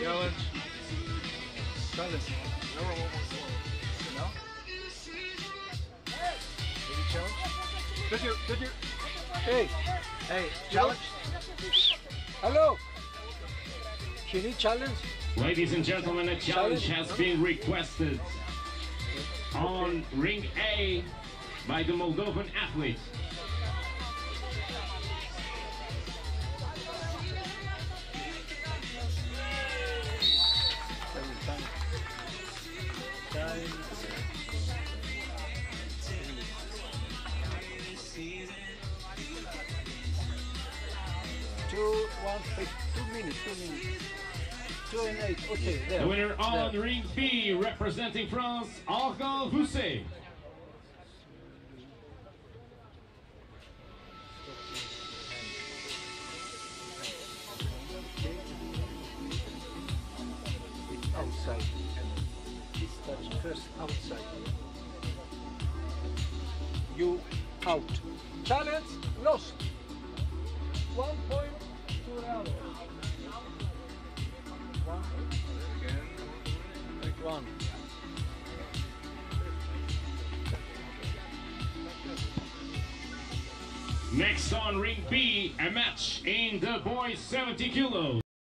Challenge. Challenge. No? Any challenge? Did you, did you? Hey, Hey, challenge? hello. Can you challenge? Ladies and gentlemen, a challenge has been requested on ring A by the Moldovan athlete. Two, one, eight, two minutes, two minutes. Two and eight, okay, there. The winner on there. ring B, representing France, Arkan Vuse. It's outside. Touch first outside. You out. Challenge lost. One point to other. One. One. Next on ring B, a match in the boys 70 kilos.